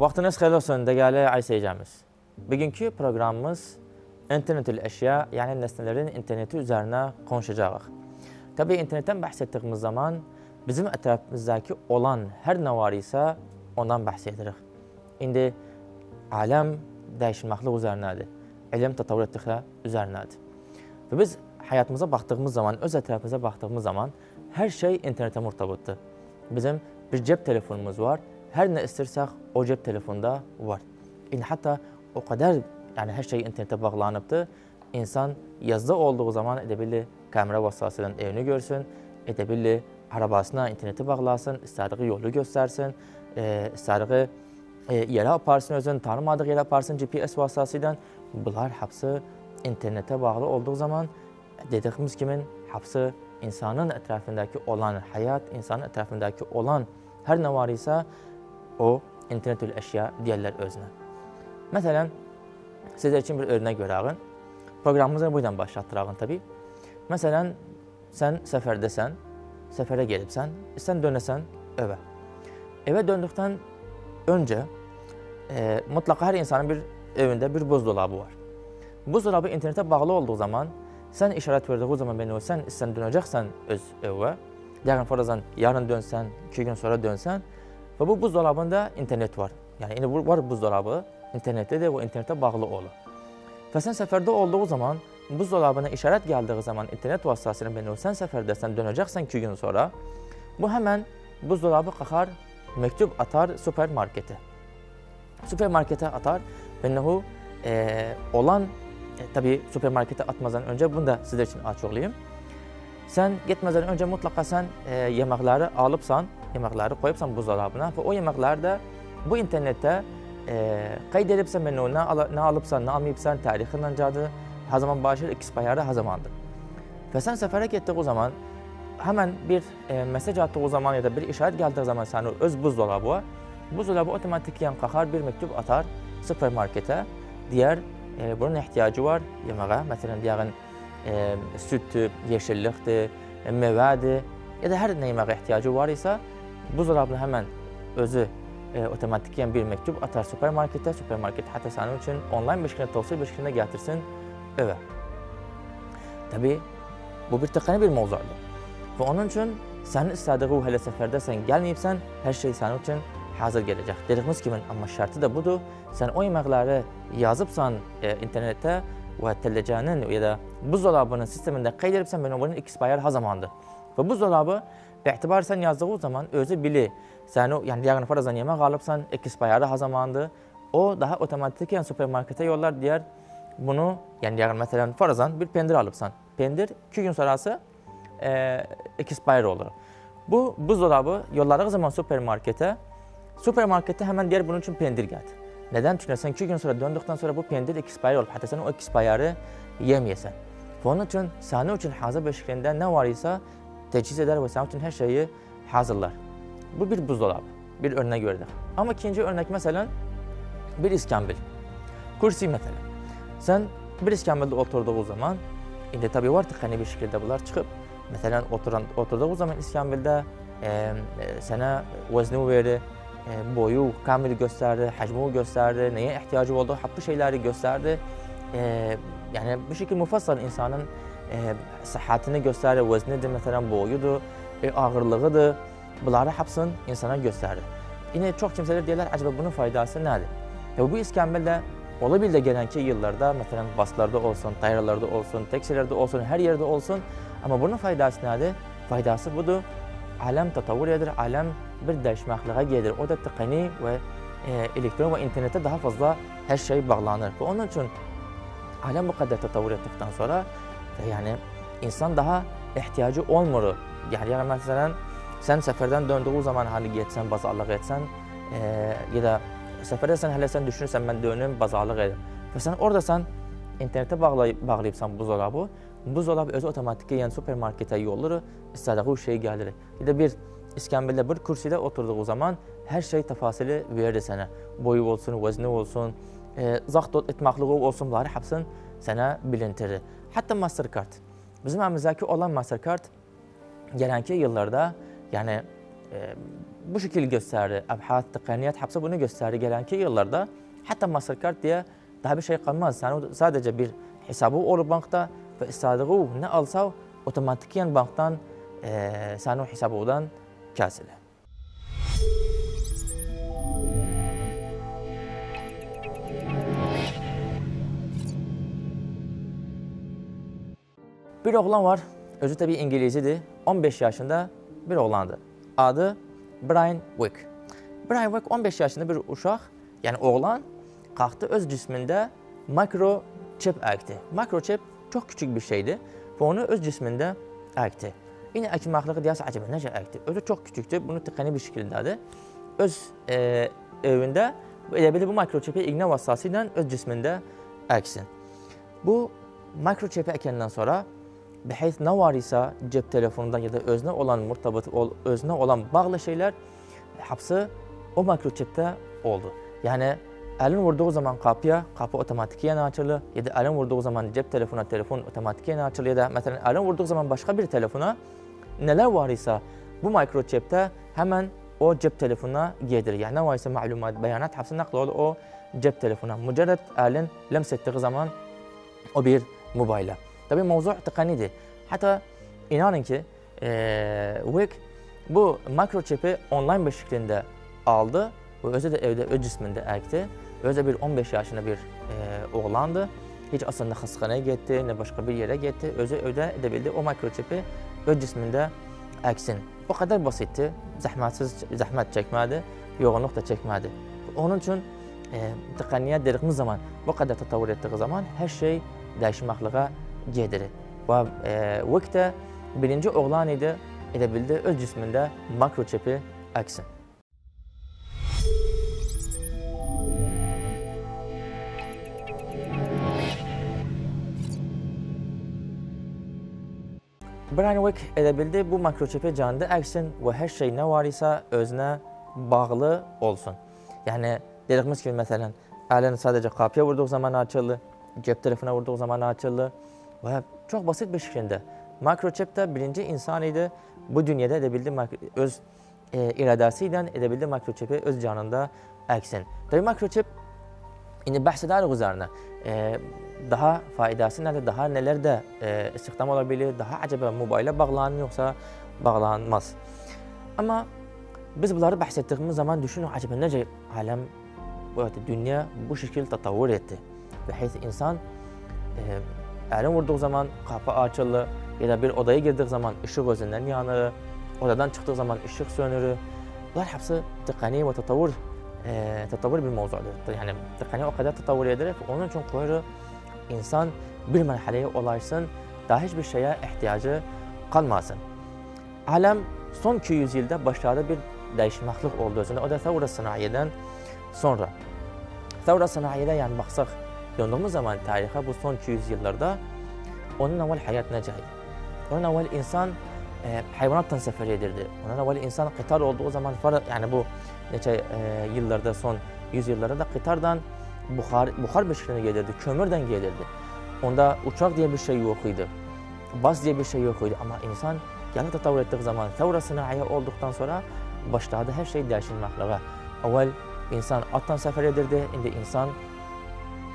Vaxtınız xeyirli olsun, dəyərli ay seyircimiz. Bugünkü proqramımız internetül əşya, yəni nəsnələrin interneti üzərinə konuşacağıq. Təbii internetdən bəhs etdiyimiz zaman bizim ətrafımızdakı olan hər nə var isə ondan bəhs edirik. İndi aləm dəyişməklik üzərindədir. Elm tətovür etdiklə üzərindədir. Və biz həyatımıza baxdığımız zaman, öz ətrafımıza baxdığımız zaman hər şey internetə mürtəbitdir. Bizim bir cep telefonumuz var hər nə istərsək o cep telefonda var. İndi hətta o qədər yəni hər şey internetə bağlanıbdır. İnsan yazda olduğu zaman edə bilir kamera vasitəsilə evini görsün, edə bilir arabasına interneti bağlasın, istədiyi yolu göstərsin, e, istədiyi e, yerə aparsın özünü, tanımadığı yerə aparsın GPS vasitəsilə. Bunlar hamısı internetə bağlı olduğu zaman dediyimiz kimi hamısı insanın ətrafındakı olan həyat, insanın ətrafındakı olan hər nə var isə o internetül əşya deyərlər özünə. Məsələn, sizlər üçün bir örnək görəğin. Proqramımızı bu ilə başlatdırağın təbii. Məsələn, sən səfərdəsən, səfərə gedibsən, sən dönəsən evə. Evə döndükdən öncə e, mutlaka hər insanın bir evində bir buzdolabı var. Buzdolabı internetə bağlı olduğu zaman sən işarət verdiyi zaman beni sən sən dönəcəksən öz evə. Yarın farazan yarın dönsən, 2 gün sonra dönsən, Və bu buzdolabında internet var. Yəni indi var buzdolabı, internetlidir, o internetə bağlı olur. Və sən səfərdə olduğu zaman buzdolabına işarət gəldiyi zaman internet vasitəsilə belə sən səfərdəsən, dönəcəksən 2 gün sonra, bu həmən buzdolabı qalxar, məktub atar supermarketə. Supermarketə atar və nəhu e, olan e, təbii supermarketə atmazdan öncə bunu da sizlər üçün açıqlayım. Sən getməzdən öncə mütləqa sən e, yeməkləri alıbsan, yeməkləri qoyubsan buzdolabına və o yeməkləri də bu internetdə qeyd edibsən və nə, nə alıbsan, nə almayıbsan, tarixi nəncadır, hər zaman başlayır, expire hər zamandır. Və sən səfərə getdiyi zaman həmən bir e, mesaj atdığı zaman ya da bir işarət gəldiyi zaman səni öz buzdolabı, buzdolabı otomatikən qalxar, bir məktub atar supermarketə, deyər, e, bunun ehtiyacı var yeməyə, məsələn, deyərin e, süddür, yeşillikdir, e, meyvədir ya da hər nə yeməyə ehtiyacı var isə buzdolabına həmən özü e, otomatikən bir məktub atar supermarketə, supermarket hətta sənin üçün onlayn bir şəkildə tövsiyə bir şəkildə gətirsin evə. Təbii, bu bir tıqqəni bir mövzudur. Və onun üçün sənin istədiyi hələ səfərdəsən, gəlməyibsən, hər şey sənin üçün hazır gələcək. Dediyimiz kimi, amma şərti də budur, sən o yeməkləri yazıbsan e, internetə və tələcənin ya da buzdolabının sistemində qeyd edibsən, mən onun expire ha zamandır. Və buzdolabı Bə'tibar sən yazdığı zaman özü bilir. Sən o, yəni yağını farazan yemək alıbsan, ekspayarı ha zamandır. O daha otomatik yəni supermarketə yollar deyər bunu, yəni yağın məsələn farazan bir pendir alıbsan. Pendir 2 gün sonrası e, expire olur. Bu buzdolabı yolladığı zaman supermarketə, supermarketə həmən deyər bunun üçün pendir gətir. Nədən? Çünki sən 2 gün sonra döndükdən sonra bu pendir expire olub. Hətta sən o expire yeməyəsən. Və onun üçün sənin üçün hazır bir şəkildə nə var isə təchiz edər və sənin üçün hər şeyi hazırlar. Bu bir buzdolabı, bir örnək gördük. Amma ikinci örnək məsələn bir iskambil. Kursi məsələn. Sən bir iskambildə oturduğu zaman indi təbii var tıxani bir şəkildə bunlar çıxıb. Məsələn oturan oturduğu zaman iskambildə e, sənə vəzni verir, e, boyu kamil göstərir, həcmi göstərir, nəyə ehtiyacı olduğu haqqı şeyləri göstərdi. E, yəni bu şəkil müfəssəl insanın e, səhhətini göstərir, vəznidir, məsələn, boyudur, e, ağırlığıdır. Bunları hamısını insana göstərir. Yine çox kimsələr deyirlər, acaba bunun faydası nədir? Və bu iskambil də ola bil də gələnki illərdə, məsələn, baslarda olsun, tayralarda olsun, taksilərdə olsun, hər yerdə olsun. Amma bunun faydası nədir? Faydası budur. Aləm tatavvur edir, aləm bir dəyişməkliyə gedir. O da tıqəni və e, elektron və internetə daha fazla hər şey bağlanır. Və onun üçün aləm bu qədər tatavvur etdikdən sonra yəni insan daha ehtiyacı olmur. Yəni, yəni məsələn, sən səfərdən döndüyü zaman hani getsən, bazarlıq etsən, e, ya da səfərdəsən, hələ sən düşünürsən, mən dönüm, bazarlıq edim. Və sən oradasan, internetə bağlayıb, bağlayıbsan buzdolabı, buzdolabı özü otomatik yəni supermarketə yollayır, istədiyi şey gəlir. Bir də bir iskəmbildə bir kürsüdə oturduğu zaman hər şey təfasili verir sənə. Boyu olsun, vəzni olsun, e, zaxt etməkliyi olsun, bunları hepsini sənə bilintirir. Hətta Mastercard. Bizim əlimizdəki olan Mastercard gələnki illərdə, yəni e, bu şekil göstərir. Əbhat, təqniyyət hepsi bunu göstərir gələnki illərdə. Hətta Mastercard deyə daha bir şey qalmaz. Sənin sadəcə bir hesabı olur bankda və istədiyi nə alsa otomatikən bankdan e, sənin o hesabından kəsilir. Bir oğlan var. Özü tabii İngilizcedir. 15 yaşında bir oğlandır. Adı Brian Wick. Brian Wick 15 yaşında bir uşaq, yəni oğlan qalxdı öz cismində mikrochip əkdi. Mikrochip çox kiçik bir şeydir və onu öz cismində əkdi. Yine əkməklığı deyəsə acaba necə əkdi? Özü çox küçükdür, bunu tıqqani bir şəkildədir. Öz e, evində elə bilir bu mikroçipi iğnə vasitəsilə öz cismində əksin. Bu mikroçipi əkəndən sonra bəhəs nə var isə cep telefonundan ya da özünə olan murtabat, özünə olan bağlı şeylər hapsı o mikroçipdə oldu. Yəni əlin vurduğu zaman qapıya, qapı otomatikiyən açılır ya da əlin vurduğu zaman cep telefona, telefon otomatikiyən açılır ya da məsələn əlin vurduğu zaman başqa bir telefona nələr var isə bu mikroçipdə həmən o cep telefonuna gedir. Yəni nə var isə məlumat, bəyanat hepsi nəql olur o cep telefona. Mücərrəd əlin ləms etdiyi zaman o bir mobilə. Tabii mevzu tıqanidir. Hatta inanın ki e, Wick bu mikroçipi online bir şeklinde aldı ve özü de evde öz cisminde əkdi. Özü bir 15 yaşında bir e, oğlandı. Hiç aslında xəstəxanaya getdi, ne başka bir yere getdi. Özü evdə edə bildi o mikroçipi öz cismində əksin. O qədər basitdir. Zəhmətsiz zəhmət çəkmədi, yoğunluq da çəkmədi. Onun üçün e, təqniyyət dediyimiz zaman, bu qədər tətovür etdiyi zaman hər şey dəyişməkliyə gedir. Və e, də birinci oğlan idi, edə bildi öz cismində makroçipi əksin. Brian Wick elə bildi bu makroçipi canında əksin və hər şey nə var isə özünə bağlı olsun. Yəni dediyimiz kimi məsələn əlin sadəcə qapıya vurduğu zaman açılır, cep telefona vurduğu zaman açılır və çox basit bir şəkildə makroçip də birinci insan idi bu dünyada edə bildi öz e, iradəsi ilə edə bildi makroçipi öz canında əksin. Tabii makroçip indi bəhs edərik. E, daha faydası nədir, daha nələr də e, istihdam ola daha acaba mobilə bağlanır yoxsa bağlanmaz. Amma biz bunları bəhs etdiyimiz zaman düşünün, acaba necə aləm, bu dünya bu şəkil tatavvur etdi. Və insan e, əlin vurduğu zaman qapı açılır, ya da bir odaya girdiği zaman ışık özündən yanır, odadan çıxdığı zaman ışık sönür. Bunlar hepsi tıqani və tatavvur e, tatavvur bir mevzudur. Yani tıqani o kadar tatavvur edir ki, onun için koyuru insan bir mərhələyə ulaşsın, daha heç bir şeyə ehtiyacı qalmasın. Aləm son 200 ildə başladı bir dəyişməklik oldu özündə. O da Thawra sənayədən sonra. Thawra sənayədə yəni baxsaq, döndüğümüz zaman tarixə bu son 200 yıllarda onun əvvəl həyat necə idi? Onun əvvəl insan e, hayvanatla səfər edirdi. Onun əvvəl insan qitar olduğu zaman, yəni bu neçə e, yıllarda, son 100 yıllarda da qitardan buxar, buxar beşiğine gelirdi, kömürden gelirdi. Onda uçak diye bir şey yok idi. Bas diye bir şey yok idi. Ama insan yana tatavvur ettiği zaman, tavra sınavı olduktan sonra başladı her şey değişilmekle. Evvel insan attan sefer edirdi, şimdi insan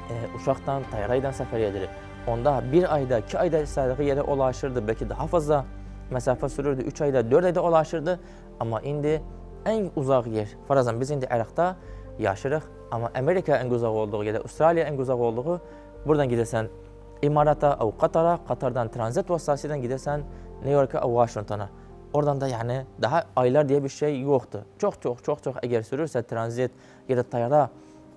e, uşaqdan, tayyaraydan səfər edir. Onda bir ayda, iki ayda istədiyi yerə ulaşırdı, belki daha fazla məsafə sürürdü, üç ayda, dörd ayda ulaşırdı. Amma indi ən uzaq yer, farazan biz indi Ərəqdə yaşırıq, amma Amerika ən uzaq olduğu ya da Avstraliya ən uzaq olduğu buradan gedəsən İmarata, əv Qatara, Qatardan tranzit vasitəsilə gedəsən New York'a, əv Washingtona. Oradan da yəni daha aylar deyə bir şey yoxdur. Çox çox çox çox əgər sürürsə tranzit ya da tayara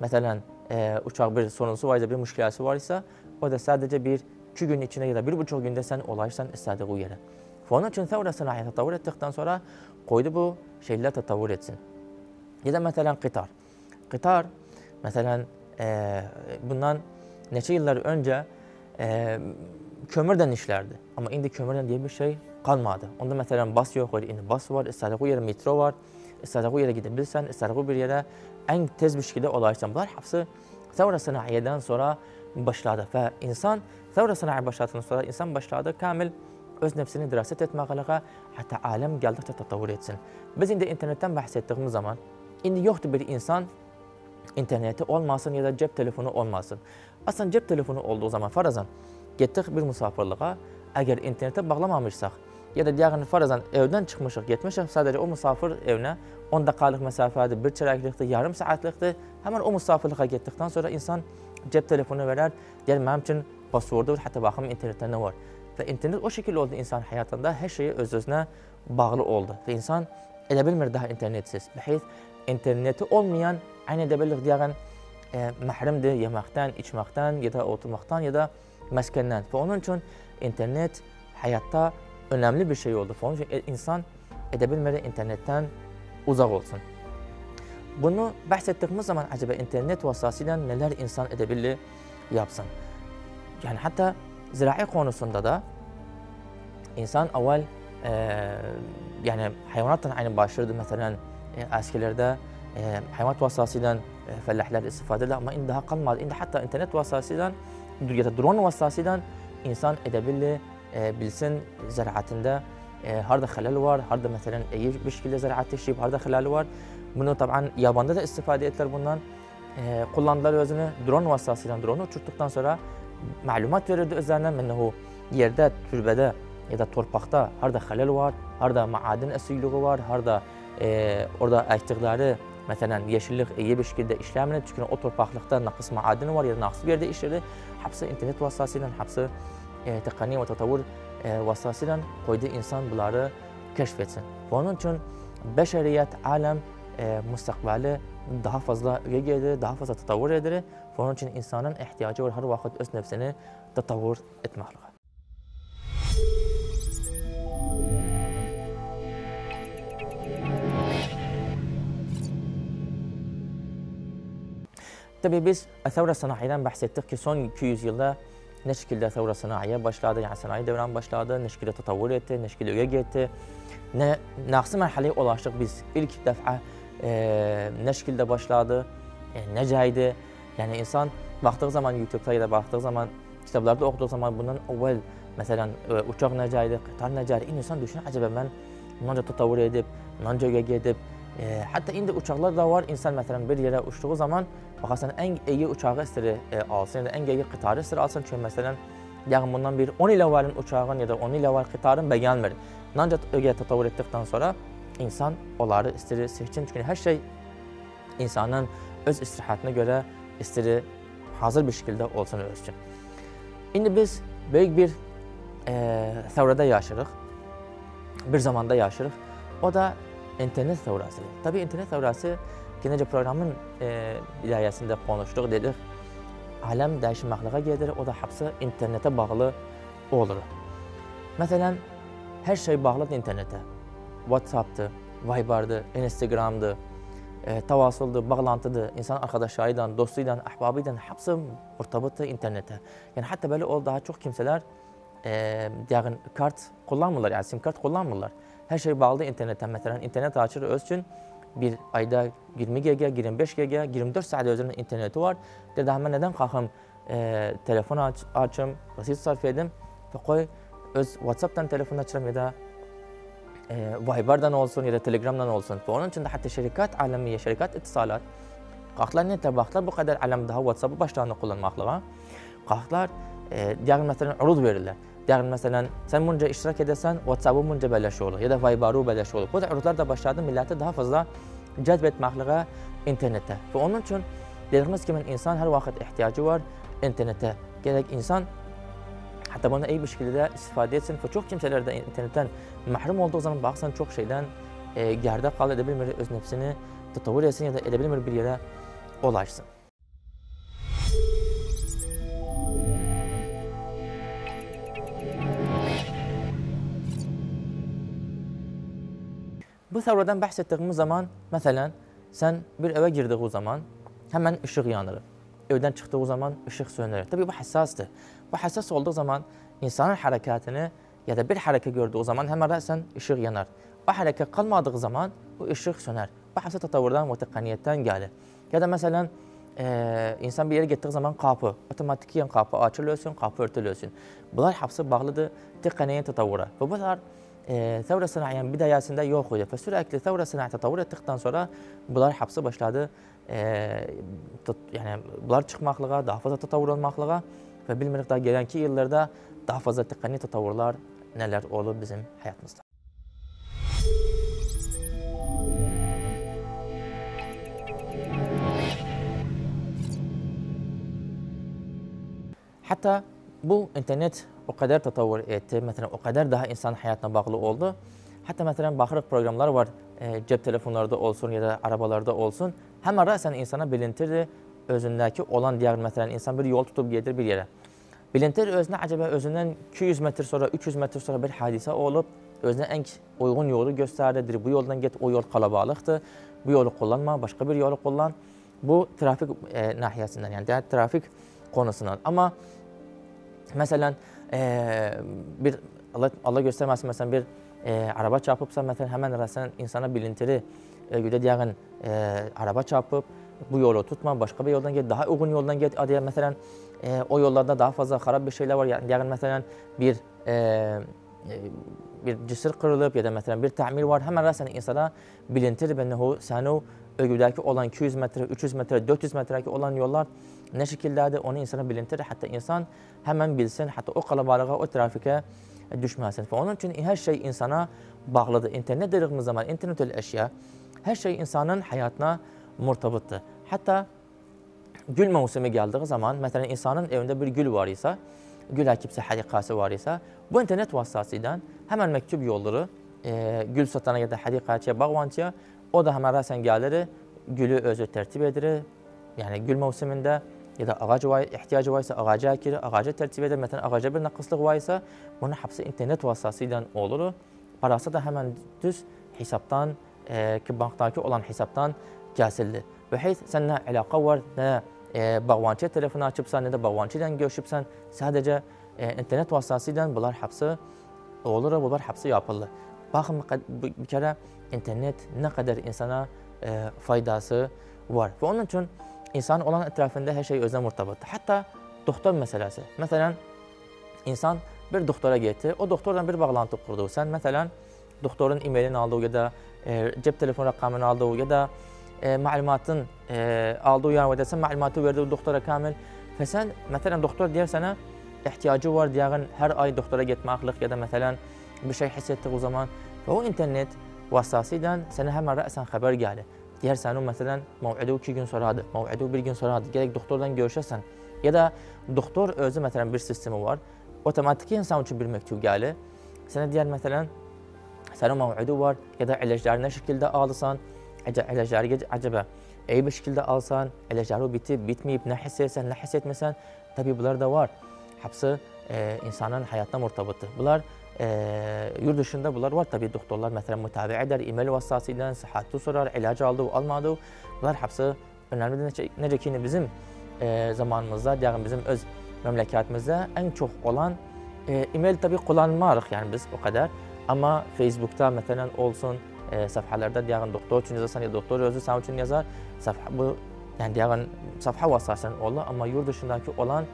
məsələn e, uçaq bir sorunusu var, bir müşkiləsi var isə o da sadəcə bir iki gün içində ya da bir buçuk gündə sən ulaşsan istədiyi yerə. Onun üçün sonra sənaye tatavvur etdikdən sonra qoydu bu şeylər tatavvur etsin. Ya da məsələn qitar. Qitar, məsələn, e, bundan neçə illər öncə e, kömürdən işlərdi. Amma indi kömürdən deyə bir şey qalmadı. Onda məsələn bas yox idi, indi bas var, istədiyi yerə metro var, istədiyi yerə gedə bilirsən, istədiyi bir yerə ən tez bir şəkildə olarsan. Bunlar hamısı Thevra sanayiyyədən sonra başladı və insan Thevra sanayi başladıqdan sonra insan başladı kamil öz nəfsini dirasət etməyə, hətta aləm gəldikcə tatavvur etsin. Biz indi internetdən bəhs etdiyimiz zaman indi yoxdur bir insan interneti olmasın ya da cep telefonu olmasın. Aslında cep telefonu olduğu zaman farazan getdik bir musafirlığa, əgər internetə bağlamamışsaq, ya da deyəğin farazan evdən çıxmışıq, getmişik sadəcə o musafir evinə 10 dəqiqəlik məsafədir, bir çərəklikdir, yarım saatlikdir. Həmin o musafirliyə getdikdən sonra insan cep telefonu verər, deyər mənim üçün passwordu var, hətta baxım internetdə nə var. Və internet o şəkil oldu insan həyatında hər şeyi öz-özünə bağlı oldu və insan edə bilmir daha internetsiz. Bəhis interneti olmayan aynı edə bilir deyəğən e, məhrəmdir yeməkdən, içməkdən, ya da oturmaqdan, ya da məskəndən. Və onun üçün internet həyatda önəmli bir şey oldu. Üçün e, insan edə bilmir internetdən uzaq olsun. Bunu bəhs etdiyimiz zaman acaba internet vasıtasıyla nələr insan edə bilir, yapsın. Yəni hətta zirai konusunda da insan əvvəl e, yəni heyvanatla aynı başlayırdı. Məsələn, e, əskilərdə e, heyvanat vasıtasıyla e, fəlləhlər istifadə edir, amma indi daha qalmadı. İndi hətta internet vasıtasıyla, ya da drone vasıtasıyla insan edə bilir, e, bilsin e, harda xələl var, harda məsələn iyi bir şəkildə zəraət işləyib, harda xələli var. Bunu taban yabanda da istifadə etdilər bundan. E, kullandılar özünü drone vasıtasıyla drone uçurtduqdan sonra məlumat verirdi özlərindən mənəhu yerdə, türbədə ya da torpaqda harda xələl var, harda maadin əsilliyi var, harda e, orada əkdikləri məsələn yeşillik iyi bir şəkildə işləmir. Çünki o torpaqlıqda naqıs maadin var ya da naqıs bir yerdə işləyir. Hepsi internet vasıtasıyla, hepsi e, təqani və tatavvur e, vasıtasıyla qoydu insan bunları kəşf etsin. Və onun üçün bəşəriyyət, aləm e, müstəqbəli daha fazla üyə gedir, daha fazla tatavvur edir. Və onun üçün insanın ehtiyacı var hər vaxt öz nəfsini tatavvur etməklidir. Tabii biz Thevra sanayiden bahsettik ki son 200 yılda Nə şəkildə Thora sənayeyə başladı, yəni sənaye dövrən başladı, nə şəkildə tətavvür etdi, nə şəkildə öyə getdi. Nə nəğsi mərhələyə ulaşdıq biz. İlk dəfə e, nə şəkildə başladı, e, necə idi? Yəni insan baxdığı zaman YouTube-da ya da baxdığı zaman kitablarda oxuduğu zaman bundan əvvəl məsələn e, uçaq necə idi, qatar necə idi, insan düşünür, acaba mən bundan tətavvür edib, bundan öyə gedib, e, hatta indi uçaklar da var. İnsan mesela bir yere uçtuğu zaman baxarsan ən iyi uçağı istəyir e, alsın, da ən iyi qitarı istəyir alsın. Çünki məsələn, yəqin bundan bir 10 il əvvəlin uçağın ya da 10 il əvvəl qitarın bəyənmir. Ancaq ögəyə tətovür etdikdən sonra insan onları istəyir seçsin. Çünki hər şey insanın öz istirahatinə görə istəyir hazır bir şəkildə olsun öz üçün. İndi biz böyük bir e, səvrədə yaşayırıq. Bir zamanda yaşayırıq. O da internet səvrəsidir. Tabii internet səvrəsi Genəcə proqramın e, bidayəsində konuşduq, dedik, aləm dəyişməkliyə gedir, o da hapsı internetə bağlı olur. Məsələn, hər şey bağlıdır internetə. WhatsApp-dır, Viber-dır, Instagram-dır, e, tavasuldur, bağlantıdır, insan arkadaşları ilə, dostu ilə, əhbabı ilə hapsı murtabıtdır internetə. Yəni hətta belə o daha çox kimsələr e, deyəğin kart kullanmırlar, yəni sim kart kullanmırlar. Hər şey bağlıdır internetə. Məsələn, internet açır öz üçün bir ayda 20 GB, 25 GB, 24 saat özünün interneti var. Dedi, mən nədən qalxım e, telefon aç, açım, basit sarf edim və qoy öz WhatsApp-dan telefon açıram ya da e, Viber-dan olsun ya da Telegram-dan olsun. Və onun üçün də hətta şirkət aləmiyyə, şirkət ittisalat qalxdılar nə baxdılar bu qədər aləmdə WhatsApp-ı başlarına kullanmaqlığa. Qalxdılar, e, deyəlim məsələn urud verirlər. Deyəlim məsələn, sən bunca iştirak edəsən, WhatsApp-ı bunca bələş olur ya da Viber-ı bələş olur. Bu urudlar da başladı milləti daha fazla cəzb etməkliyə internetə. Və onun üçün dediyimiz kimi insan hər vaxt ehtiyacı var internetə. Gərək insan hətta bunu iyi bir şəkildə istifadə etsin və çox kimsələr də internetdən məhrum olduğu zaman baxsan çox şeydən e, gərdə qal edə bilmir, öz nəfsini tatavvur etsin ya da edə bilmir bir yerə ulaşsın. Bu təvrədən bəhs etdiyimiz zaman, məsələn, sən bir evə girdiyi zaman həmən işıq yanır. Evdən çıxdığı zaman işıq sönür. Təbii bu həssasdır. Bu hassas olduğu zaman insanın harekatını ya da bir hareket gördüğü zaman hemen rəsən ışık yanar. O hareket kalmadığı zaman bu ışık söner. Bu hepsi tatavvurdan ve tekkaniyetten gelir. Ya da mesela e, insan bir yere gittiği zaman kapı, otomatikiyen kapı açılıyorsun, kapı örtülüyorsun. Bunlar hepsi bağlıdır tekkaniye tatavvura. Ve bunlar e, Thevre sanayiyen bidayasında yok idi. Sürekli Thevre sanayi tatavvur ettikten sonra bunlar hepsi başladı. E, tut, yani bunlar çıkmaklığa, daha fazla tatavvur olmaklığa ve bilmirik daha gelenki yıllarda daha fazla tekkani tatavvurlar neler olur bizim hayatımızda. Hatta bu internet o kadar tatavvur etti, mesela o kadar daha insan hayatına bağlı oldu. Hatta mesela bakırıq programlar var, e, cep telefonlarda olsun ya da arabalarda olsun. Hemen rəsən insana bilintirdi özündəki olan diğer mesela insan bir yol tutup gelir bir yere. Bilintir özünə acaba özündən 200 metre sonra, 300 metre sonra bir hadisə olub, özünə en uygun yolu göstəridir. Bu yoldan get, o yol kalabalıqdır. Bu yolu kullanma, başka bir yolu kullan. Bu trafik e, nahiyəsindən, yəni trafik konusundan. Amma Məsələn, e, bir Allah, Allah göstərməsin, məsələn, bir e, araba çarpıbsa, məsələn, həmən rəsən insana bilintiri, e, güdə deyəğin e, araba çarpıb, bu yolu tutma, başqa bir yoldan get, daha uyğun yoldan get. Adıya, məsələn, e, o yollarda daha fazla xarab bir şeylər var. Yəni, deyəğin, məsələn, bir e, bir cisir qırılıb ya da məsələn bir təmir var. Həmən rəsən insana bilintir və nəhu sənu ögüdəki olan 200 metre, 300 metre, 400 metrəki olan yollar nə şəkildədir, onu insana bilintir, hətta insan həmən bilsin, hətta o qalabalığa, o trafikə düşməsin. Və onun üçün hər şey insana bağlıdır. İnternet dediyimiz zaman, internet elə əşya, hər şey insanın həyatına murtabıtdır. Hətta gül mövsümü gəldiyi zaman, məsələn, insanın evində bir gül var isə, gül əkibsə, hədiqəsi var isə, bu internet vasitəsilə həmən məktub yolları e, gül satana ya da hədiqəçiyə, bağvançıya, o da həmən rəsən gəlir, gülü özü tərtib edir. Yəni gül mövsümündə ya da ağac var, ihtiyacı varsa ağaca ekir, ağaca tertip eder. Mesela ağaca bir nakıslık varsa bunu hapsi internet vasıtasıyla olur. Parası da hemen düz hesaptan, e, ki banktaki olan hesaptan kəsilir. Və heç səninlə əlaqə var, nə e, bağvançı telefonu açıbsan, nə də bağvançı ilə görüşübsən, sadəcə e, internet vasıtasıyla bunlar hapsi olur, bunlar hapsi yapılır. Baxın bir kere internet ne kadar insana e, faydası var. Və onun üçün insan olan ətrafında hər şey özünə mürtəbətdir. Hətta doktor məsələsi. Məsələn, insan bir doktora getdi, o doktordan bir bağlantı qurdu. Sən məsələn doktorun e-mailini aldı ya da e, cep telefon rəqəmini aldı ya da e, məlumatın e, aldı ya da sən məlumatı verdi doktora kamil. Fəsən məsələn doktor deyir sənə ehtiyacı var deyəğin hər ay doktora getməliq ya da məsələn bir şey hiss etdiyi o zaman və o internet vasitəsilə sənə həmən rəsən xəbər gəlir. Diğer sənin məsələn möv'idi 2 gün sonradır, möv'idi 1 gün sonradır. Gərək doktordan görüşəsən. Ya da doktor özü məsələn bir sistemi var. Otomatik insan üçün bir məktub gəlir. Sənə deyər məsələn sənin möv'idi var ya da ilacları nə şəkildə alırsan, ilacları acaba iyi bir şekilde alsan, ilacları bitib, bitmeyip ne hissetsen, ne hissetmesen tabi bunlar da var. Hepsi e, insanın hayatına murtabıttır. Bunlar yurt dışında bunlar var tabii doktorlar mesela mütabi eder, e-mail vasıtasıyla sıhhati sorar, ilacı aldı, almadı. Bunlar hepsi önemli. Nece, nece ki bizim e, zamanımızda, yani bizim öz memleketimizde en çok olan e, e-mail tabii kullanmarıq yani biz o kadar. Ama Facebook'ta mesela olsun, e, safhalarda diğer doktor için yazarsan ya doktor özü sen için yazar. Safha, bu yani diğer safha vasıtasıyla olur ama yurt dışındaki olan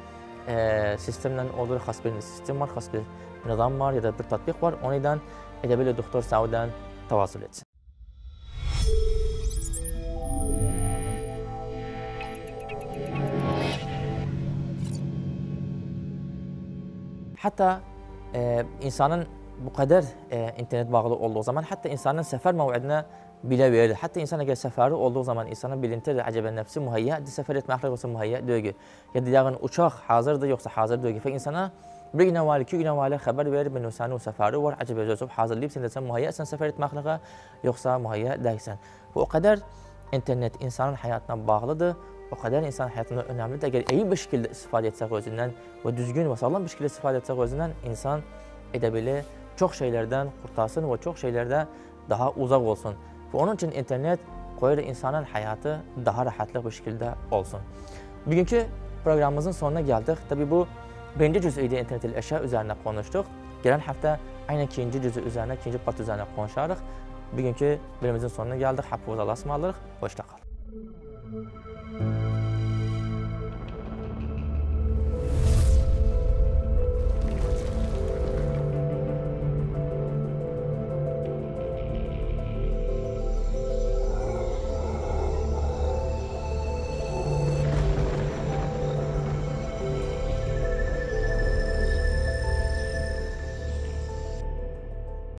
e, sistemle olur, has bir sistem var, has bir nizam var ya da bir tatbik var. O neden edebilir doktor Saud'dan tavasül etsin. Hatta e, insanın bu kadar e, internet bağlı olduğu zaman hatta insanın sefer mev'idine bile verir. Hatta insan eğer seferi olduğu zaman insanın bilintir acaba nefsi muhayya, sefer etmekle yoksa muhayya dögü. Ya da yani uçak hazırdır yoksa hazır dögü. Fe insana bir günə var, iki günə var xəbər verir, Bənusənin o səfəri var, əcəb əcəb hazırlayıbsən desən, mühəyyəsən səfər etmək xalqa, yoxsa mühəyyə dəyilsən. Bu o qədər internet insanın həyatına bağlıdır. O qədər insan həyatında önəmlidir. Əgər iyi bir şəkildə istifadə etsək özündən və düzgün və sağlam bir şəkildə istifadə etsək özündən insan edə bilir, çox şeylərdən qurtarsın və çox şeylərdə daha uzaq olsun. Və onun üçün internet qoyur insanın həyatı daha rahatlıq bir şəkildə olsun. Bugünkü proqramımızın sonuna gəldik. Təbii bu Birinci cüz idi internet ilə əşya üzərində konuşduq. Gələn həftə aynən ikinci cüzü üzərinə, ikinci part üzərinə konuşarıq. Bugünkü birimizin sonuna gəldik. Haqq vəzalasmalırıq. Hoşça qalın.